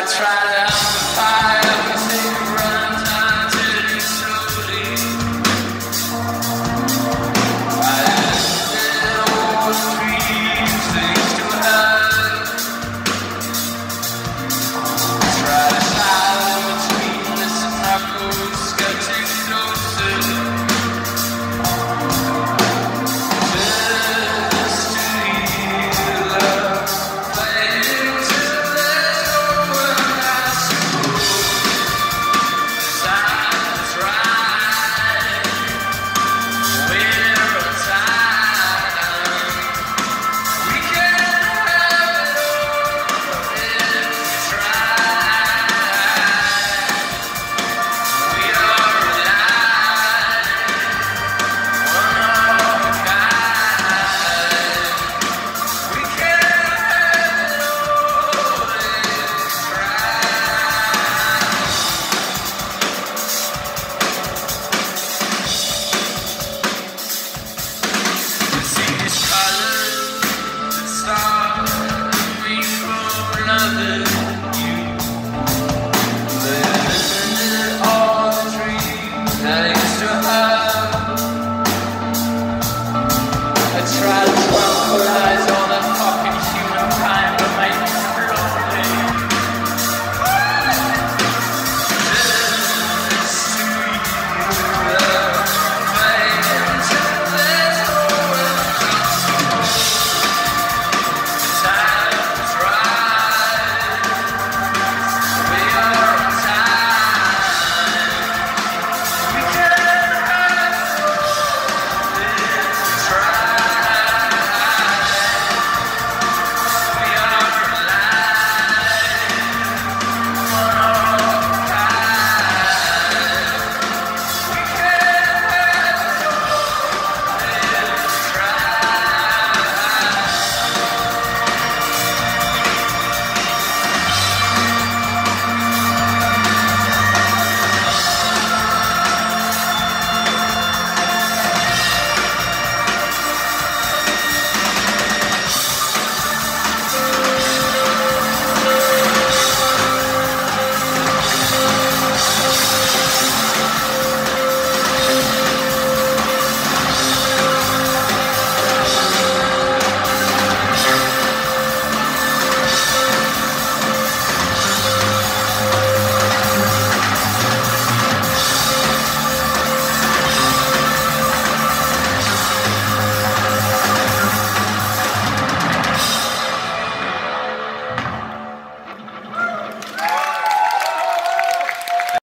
I try